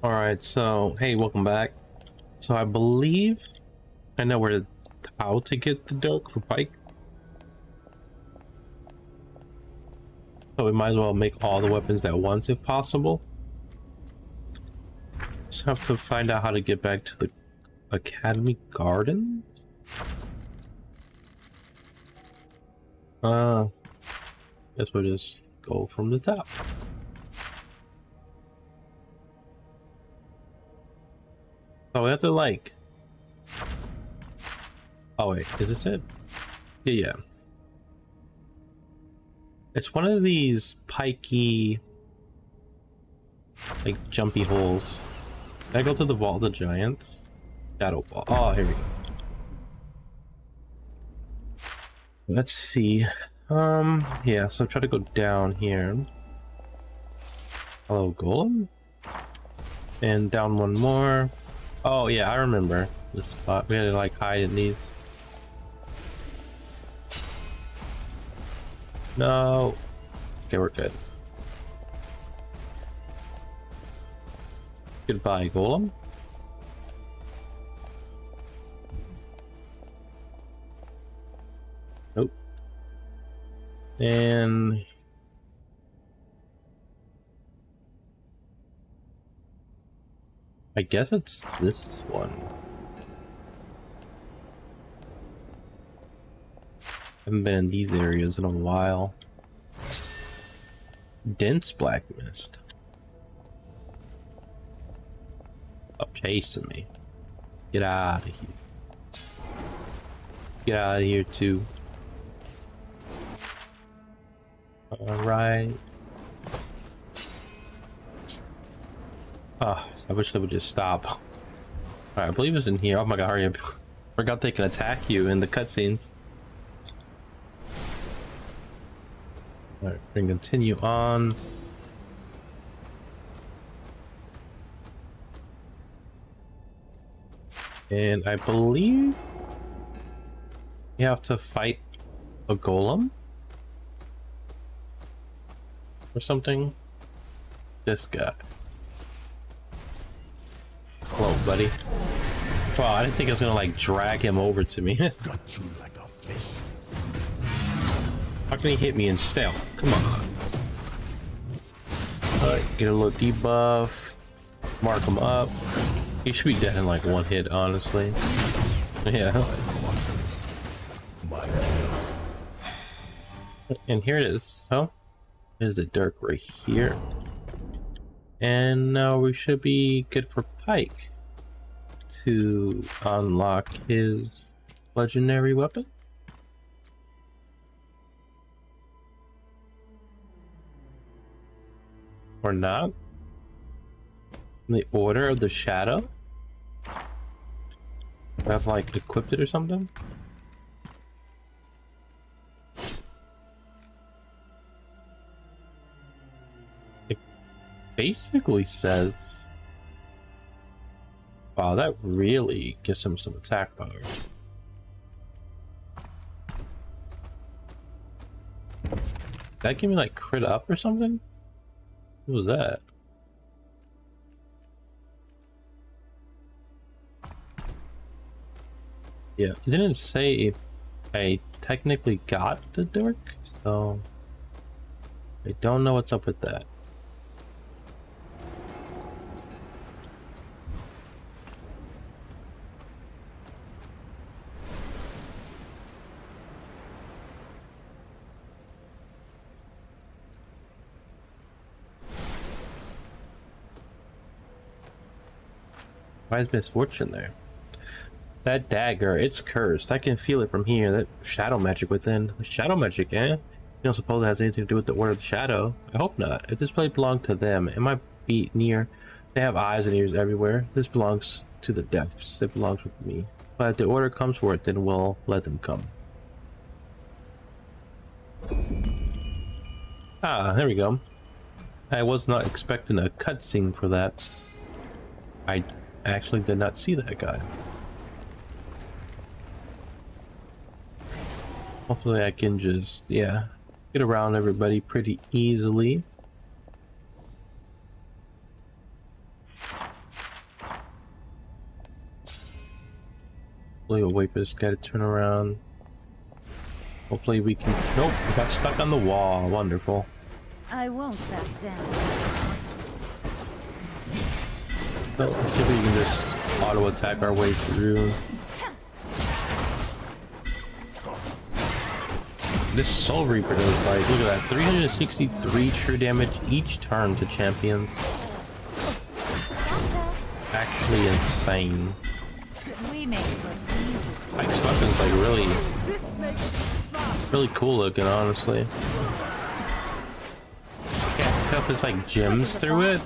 All right, so hey, welcome back. So I believe I know where how to get the dirk for Pyke. So we might as well make all the weapons at once if possible. Just have to find out how to get back to the Academy Gardens. Uh, guess we'll just go from the top. Oh, we have to like. Oh wait, is this it? Yeah, yeah. It's one of these pikey, like jumpy holes. Can I go to the Vault of the Giants? Shadow Ball. Oh, here we go. Let's see. Um, yeah, so try to go down here. Hello, Golem? And down one more. Oh, yeah, I remember this spot. We had to, like, hide in these. No. Okay, we're good. Goodbye, Golem. Nope. And I guess it's this one. Haven't been in these areas in a while. Dense black mist. Stop chasing me. Get out of here. Get out of here too. Alright. Oh, I wish they would just stop. Alright, I believe it's in here. Oh my god, hurry up. Forgot they can attack you in the cutscene. Alright, we can continue on. And I believe you have to fight a golem or something. This guy. Hello, buddy. Wow, I didn't think I was gonna like drag him over to me. Got you like a fish. How can he hit me in stealth? Come on. Alright, get a little debuff. Mark him up. He should be dead in like one hit, honestly. Yeah. And here it is. So, there's a dirk right here. And now we should be good for Pyke to unlock his legendary weapon. Or not. The Order of the Shadow? I have like equipped it or something? It basically says... Wow, that really gives him some attack power. That give me like crit up or something? What was that? Yeah, it didn't say if I technically got the dirk, so I don't know what's up with that. Why is Miss Fortune there? That dagger, it's cursed. I can feel it from here. That shadow magic within. Shadow magic, eh? You don't suppose it has anything to do with the Order of the Shadow? I hope not. If this place belonged to them, it might be near. They have eyes and ears everywhere. This belongs to the depths. It belongs with me. But if the Order comes for it, then we'll let them come. Ah, there we go. I was not expecting a cutscene for that. I actually did not see that guy. Hopefully I can just, yeah, get around everybody pretty easily. Hopefully we wait for this guy to turn around. Hopefully we can... Nope, we got stuck on the wall. Wonderful. I won't back down. Well, let's see if we can just auto attack our way through. This Soul Reaper does like, look at that, 363 true damage each turn to champions. Actually insane. We make it look weapon's like really, really cool looking, honestly. Tell if it's like gems through it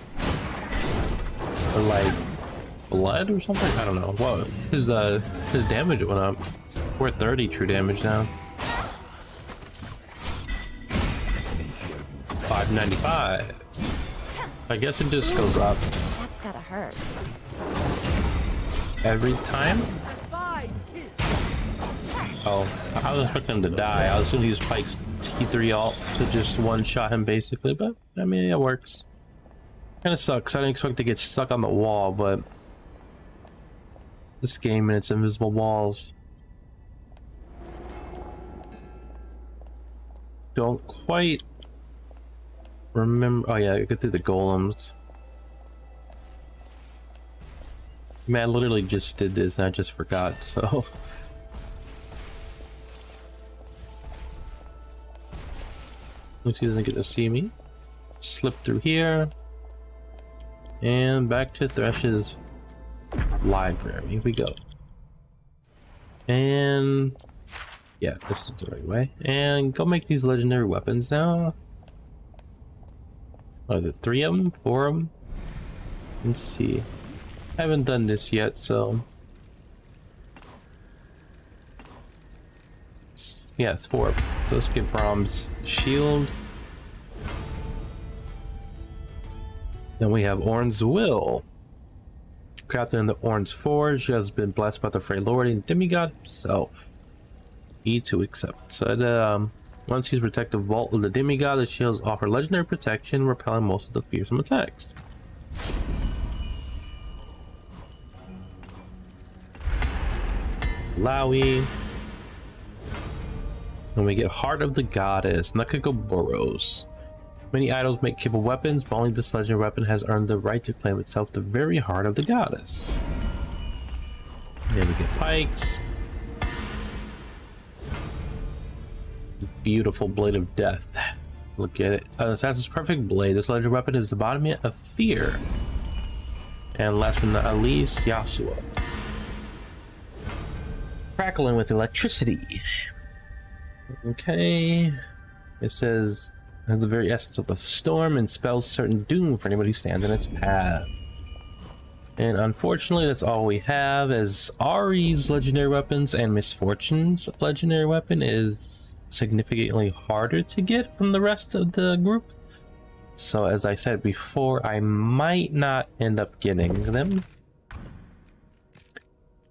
or like blood or something. I don't know. Whoa, his uh his damage went up. We're 30 true damage now. 595. I guess it just goes up That's gotta hurt. every time. Oh, I was expecting him to die. I was gonna use Pyke's T3 alt to just one-shot him basically, but I mean it works. Kinda sucks. I didn't expect to get stuck on the wall, but this game and its invisible walls. Don't quite remember. Oh yeah, get through the golems. Man, I literally just did this and I just forgot, so. Looks he doesn't get to see me. Slip through here. And back to Thresh's library. We go. And yeah, this is the right way. And go make these legendary weapons now. Are there three of them? Four of them? Let's see. I haven't done this yet, so. Yeah, it's four. So let's get Brahm's shield. Then we have Ornn's Will. Crafted in the Ornn's Forge, has been blessed by the Freljord and demigod himself. E to accept. So um, once he's protective vault of the demigod, the shields offer legendary protection, repelling most of the fearsome attacks. Lowy. And we get Heart of the Goddess, Nagakabouros. Many idols make capable weapons, but only this legendary weapon has earned the right to claim itself the very heart of the goddess. Then we get Pyke's. Beautiful Blade of Death. Look at it. Uh, Assassin's Perfect Blade. This legendary weapon is the embodiment of fear. And last but not least, Yasuo. Crackling with electricity. Okay. It says has the very essence of the storm and spells certain doom for anybody who stands in its path. And unfortunately, that's all we have, as Ahri's legendary weapons and Miss Fortune's legendary weapon is significantly harder to get from the rest of the group. So, as I said before, I might not end up getting them.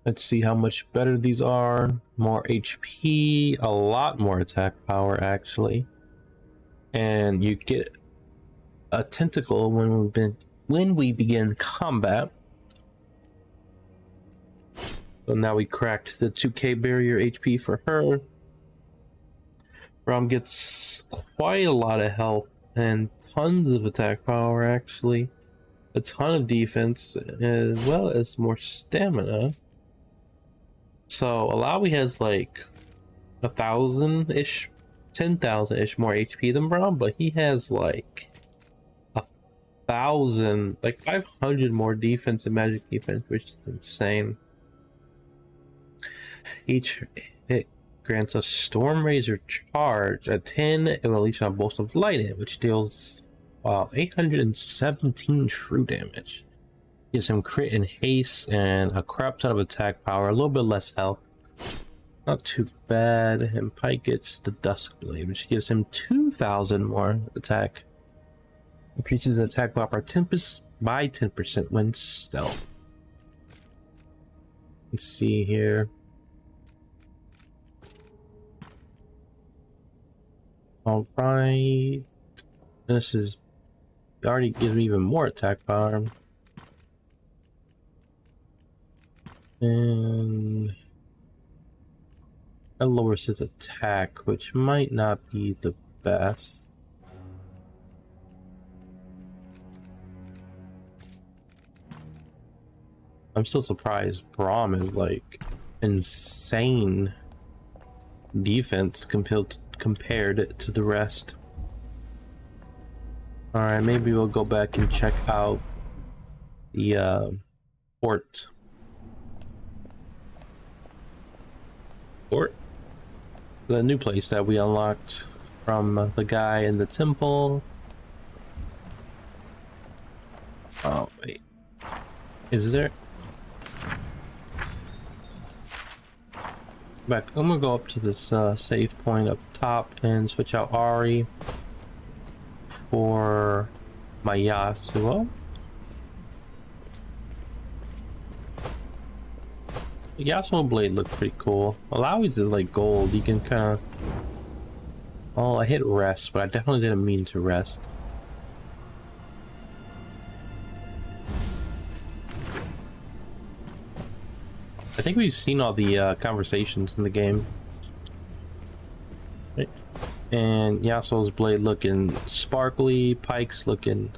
Let's see how much better these are. More HP, a lot more attack power, actually and you get a tentacle when we been when we begin combat. So now we cracked the 2k barrier HP for her. Rom gets quite a lot of health and tons of attack power actually. A ton of defense as well as more stamina. So Illaoi has like a thousand ish 10,000 ish more HP than Braum, but he has like a thousand, like 500 more defense and magic defense, which is insane. Each hit grants a Storm Razor charge. At 10, it will unleash a Bolt of Lightning, which deals wow, 817 true damage. Gives him crit and haste and a crap ton of attack power, a little bit less health. Not too bad. And Pyke gets the Dusk Blade, which gives him 2,000 more attack. Increases attack by 10% by 10% when stealth. Let's see here. Alright. This is already gives me even more attack power. And That lowers his attack, which might not be the best. I'm still surprised Braum is like insane defense compared compared to the rest. All right, maybe we'll go back and check out the uh, port. Port? The new place that we unlocked from the guy in the temple. Oh, wait. Is there... Back. I'm gonna go up to this uh, save point up top and switch out Ahri for my Yasuo. Yasuo blade looked pretty cool. Illaoi's is like gold. You can kind of. Oh, I hit rest, but I definitely didn't mean to rest. I think we've seen all the uh, conversations in the game. And Yasuo's blade looking sparkly, Pyke's looking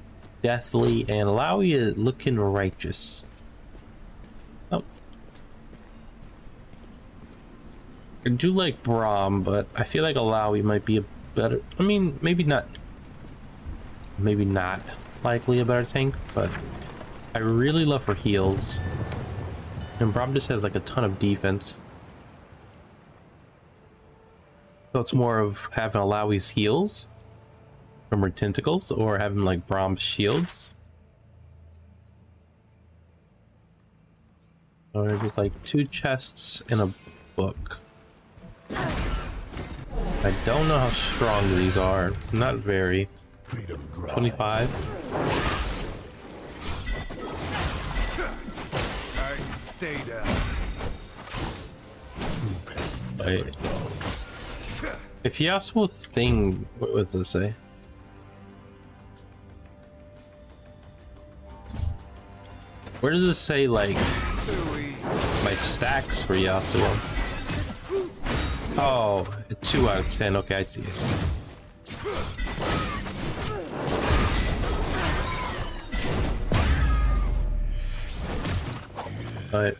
deathly, and Illaoi looking righteous. I do like Braum, but I feel like Illaoi might be a better... I mean, maybe not... Maybe not likely a better tank, but I really love her heals. And Braum just has like a ton of defense. So it's more of having Illaoi's heals from her tentacles or having like Braum's shields. Or just like two chests and a book. I don't know how strong these are. Not very. 25. Stay down. Wait. If Yasuo thing, what does it say? Where does it say like my stacks for Yasuo? Oh, two out of ten. Okay, I see. I see. But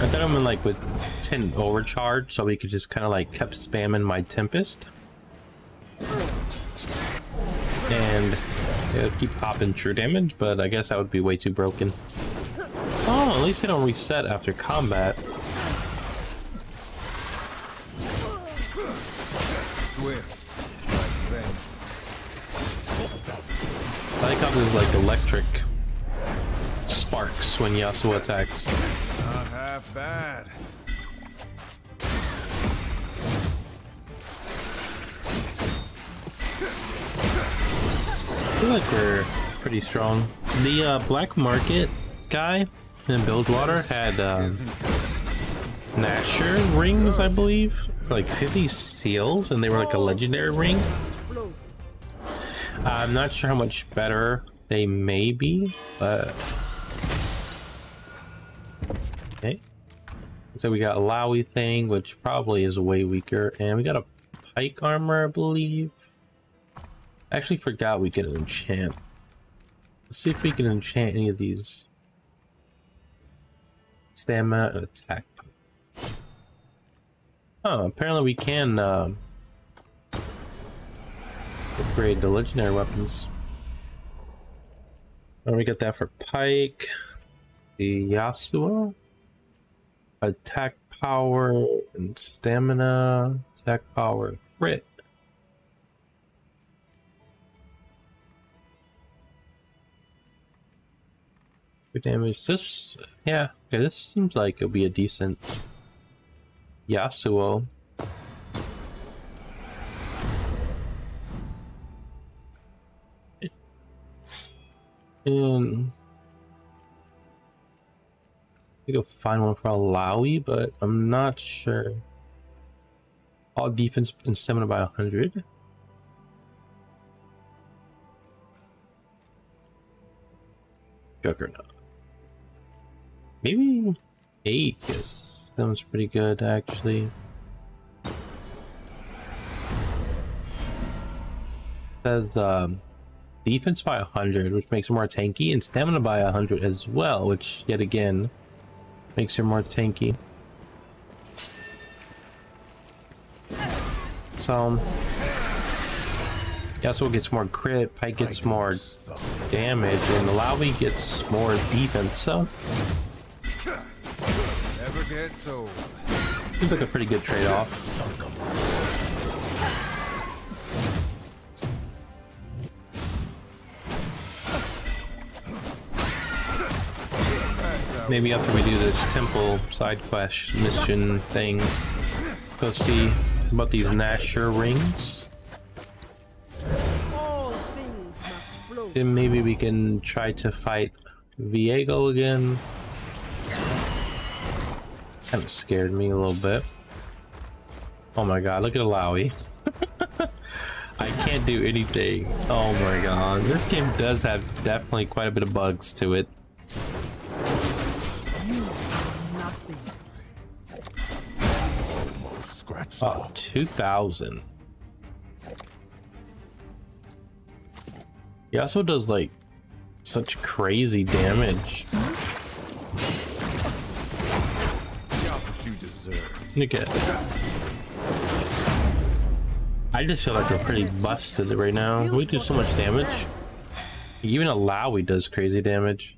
I thought I'm in like with 10 overcharge, so we could just kind of like kept spamming my Tempest. And it would keep popping true damage, but I guess that would be way too broken. Oh, at least they don't reset after combat. Like how there's like electric sparks when Yasuo attacks Not half bad. I feel like we're pretty strong. The uh, black market guy in Bilgewater had um, Nashor rings, I believe, like 50 seals, and they were like a legendary ring. I'm not sure how much better they may be, but Okay. So we got a Illaoi thing, which probably is way weaker, and we got a Pyke armor, I believe. I actually forgot we could enchant. Let's see if we can enchant any of these. Stamina and attack. Oh, apparently we can uh, upgrade the legendary weapons. And we get that for Pyke. The Yasuo attack power and stamina, attack power crit. Damage. This, yeah, okay, this seems like it'll be a decent Yasuo. and you go find one for Illaoi, but I'm not sure. All defense and stamina by 100. Juggernaut. Maybe 8 Yes, that one's pretty good actually. Says um, defense by 100, which makes her more tanky, and stamina by 100 as well, which yet again makes her more tanky. So, Yasuo gets more crit, Pyke gets more damage, and Illaoi gets more defense, so Never gets old. seems like a pretty good trade-off. Maybe after we do this temple side quest mission thing, go see about these Nashor rings. All things must flow. Then maybe we can try to fight Viego again. Kind of scared me a little bit. Oh my god, look at Illaoi. I can't do anything. Oh my god. This game does have definitely quite a bit of bugs to it. Oh, 2000. He also does like such crazy damage. Look at I just feel like we're pretty busted right now. We do so much damage. Even Illaoi does crazy damage.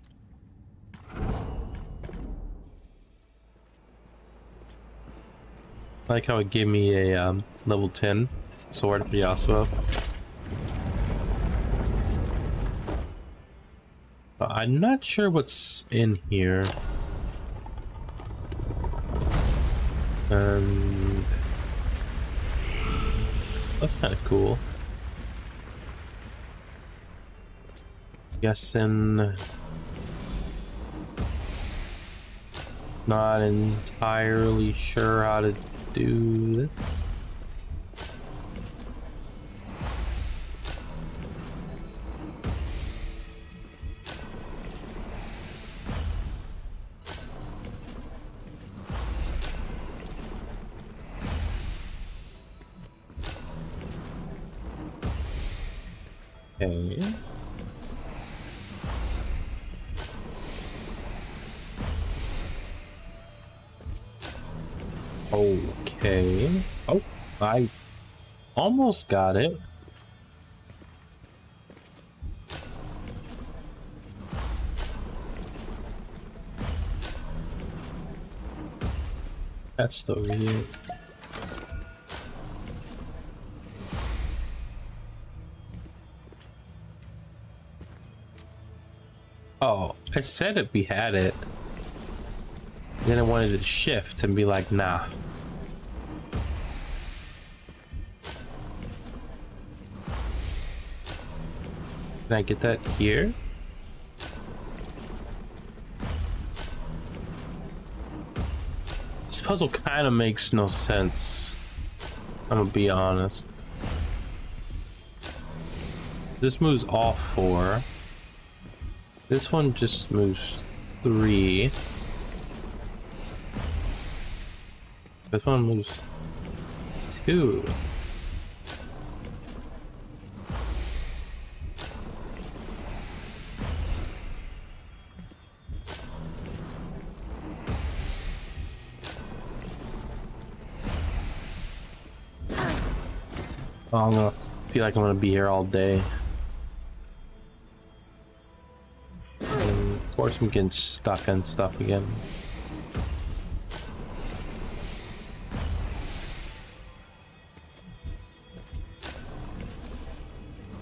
Like how it gave me a um, level 10 sword for Yasuo. But I'm not sure what's in here. Um, that's kind of cool. Guessing. Not entirely sure how to do this. Okay. I almost got it. That's the real. Oh, I said it. We had it. Then I wanted to shift and be like, nah. Can I get that here? This puzzle kind of makes no sense. I'm gonna be honest. This moves all four. This one just moves three. This one moves two. I'm gonna feel like I'm gonna be here all day. And of course, I'm getting stuck and stuff again.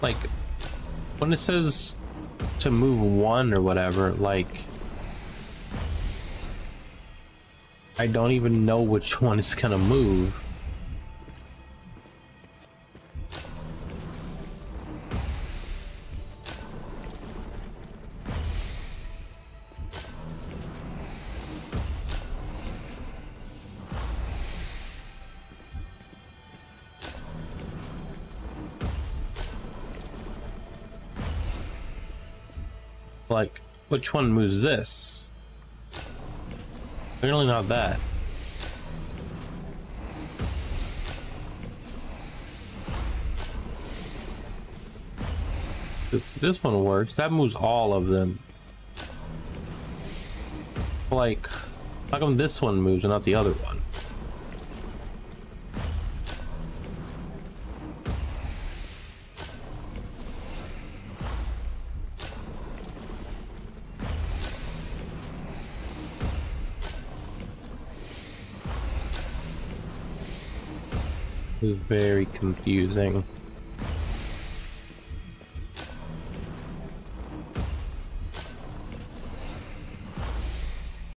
Like, when it says to move one or whatever, like, I don't even know which one is gonna move. Which one moves this? Clearly not that. This, this one works. That moves all of them. Like, how come this one moves and not the other one? Very confusing.